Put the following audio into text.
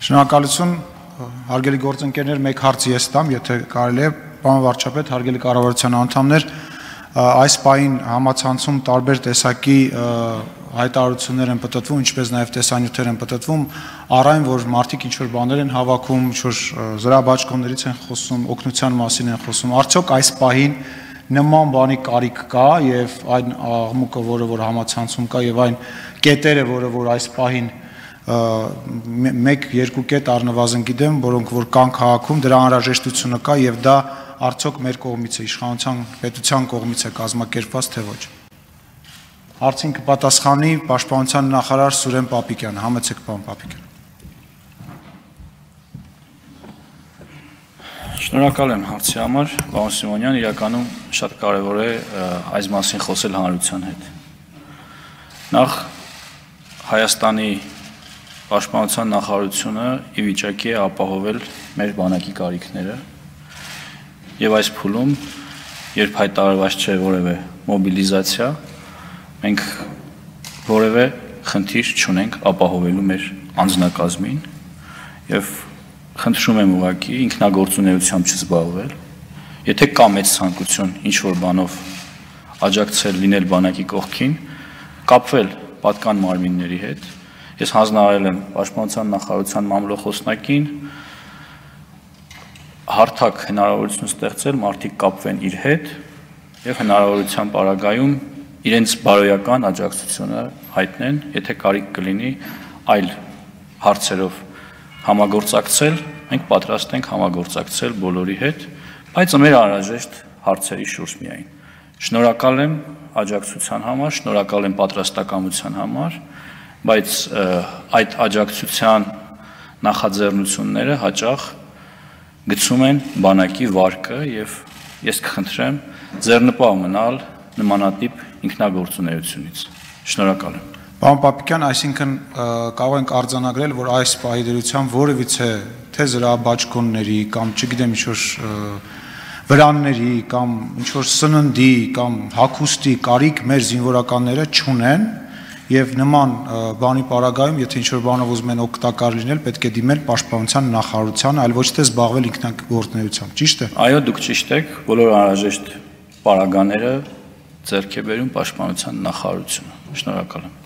Շնորհակալություն հարգելի գործընկերներ, մեկ հարց ես տամ, եթե կարելի է, պարոն վարչապետ, հարգելի կառավարության անդամներ, այս պահին համացանցում տարբեր տեսակի հայտարարություններ են պատտվում, ինչպես նաև տեսանյութեր են պատտվում, առայն որ մարդիկ ինչ որ բաներ են հավաքում, ինչ որ զրաբաճկոններից են խոսում, օգնության մասին են խոսում, արդյոք այս պահին նման բանի կարիք կա եւ այն աղմուկը, որը որ համացանցում կա եւ այն կետերը, որը որ այս պահին մեկ երկու կետ առնվազն գիտեմ, որոնք որ կան քաղաքում, դրա անհրաժեշտությունը կա եւ դա արդյոք մեր կողմից է, իշխանության պետության կողմից է կազմակերպված թե ոչ։ Հարցին կպատասխանի Պաշտպանության նախարար Սուրեն Պապիկյանը, համեցեք պարոն Պապիկյան։ Շնորհակալ եմ հարցի համար, պարոն Սիմոնյան, իրականում շատ կարևոր է այս մասին խոսել հանրության հետ։ Նախ Հայաստանի Պաշտպանության նախարարությունը ի վիճակի է ապահովել մեր բանակի կարիքները եւ այս փուլում երբ հայտարարված չէ որևէ մոբիլիզացիա մենք որևէ խնդիր չունենք ապահովելու մեր անձնակազմին եւ խնդրում եմ ուղակի ինքնագործունեությամբ չզբաղվել եթե կա մեծ ցանկություն ինչ որ բանով աջակցել լինել բանակի կողքին կապվել պատկան մարմինների հետ Ես հանձնարարել եմ Պաշտպանության նախարարության մամլոխոսնակին հարթակ հնարավորություն ստեղծել մարդիկ կապվեն իր հետ եւ հնարավորության պարագայում իրենց բարոյական աջակցությունը հայտնեն, եթե կարիք կլինի այլ հարցերով համագործակցել, մենք պատրաստ ենք համագործակցել բոլորի հետ, բայց մեր անհրաժեշտ հարցերի շուրջ միայն։ Շնորհակալ եմ աջակցության համար, շնորհակալ եմ պատրաստակամության համար բայց այդ աջակցության նախաձեռնությունները հաճախ գցում են բանակի վարկը եւ ես կխնդրեմ ձեռնպահ մնալ նմանատիպ ինքնագործունեությունից։ Շնորհակալ եմ։ Պարոն Պապիկյան, այսինքն կարող ենք արձանագրել, որ այս պահի դրությամբ որևիցե թե զրահաբաճկոնների կամ չգիտեմ ինչ որ վրանների կամ ինչ որ սննդի կամ հակոստի կարիք մեր զինվորականները չունեն եւ նման բանի պարագայում, եթե ինչ-որ բանով ուզում են օգտակար լինել, պետք է դիմել պաշտպանության նախարարությանը, այլ ոչ թե զբաղվել ինքնագործունեությամբ, ճիշտ է։ Այո, դուք ճիշտ եք, բոլոր անհրաժեշտ պարագաները ձեռք է բերում պաշտպանության նախարարությունը։ Շնորհակալ եմ։